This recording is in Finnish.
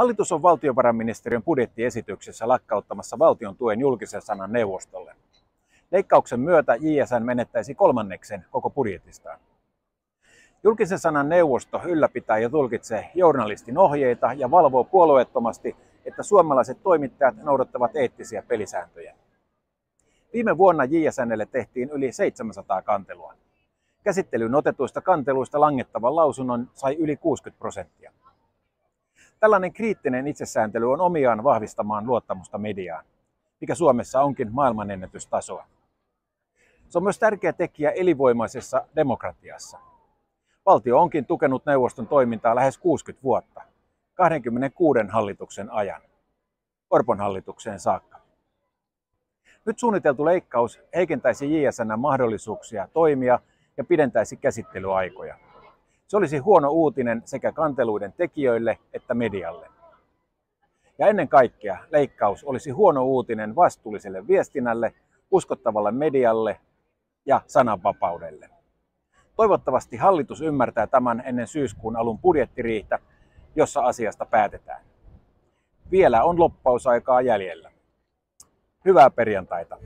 Hallitus on valtiovarainministeriön budjettiesityksessä lakkauttamassa valtion tuen julkisen sanan neuvostolle. Leikkauksen myötä JSN menettäisi kolmanneksen koko budjetistaan. Julkisen sanan neuvosto ylläpitää ja tulkitsee journalistin ohjeita ja valvoo puolueettomasti, että suomalaiset toimittajat noudattavat eettisiä pelisääntöjä. Viime vuonna JSNlle tehtiin yli 700 kantelua. Käsittelyyn otetuista kanteluista langettavan lausunnon sai yli 60 prosenttia. Tällainen kriittinen itsesääntely on omiaan vahvistamaan luottamusta mediaan, mikä Suomessa onkin maailmanennätystasoa. Se on myös tärkeä tekijä elinvoimaisessa demokratiassa. Valtio onkin tukenut neuvoston toimintaa lähes 60 vuotta, 26 hallituksen ajan, Orpon hallitukseen saakka. Nyt suunniteltu leikkaus heikentäisi JSN mahdollisuuksia toimia ja pidentäisi käsittelyaikoja. Se olisi huono uutinen sekä kanteluiden tekijöille että medialle. Ja ennen kaikkea leikkaus olisi huono uutinen vastuulliselle viestinnälle, uskottavalle medialle ja sananvapaudelle. Toivottavasti hallitus ymmärtää tämän ennen syyskuun alun budjettiriihtä, jossa asiasta päätetään. Vielä on loppausaikaa jäljellä. Hyvää perjantaita!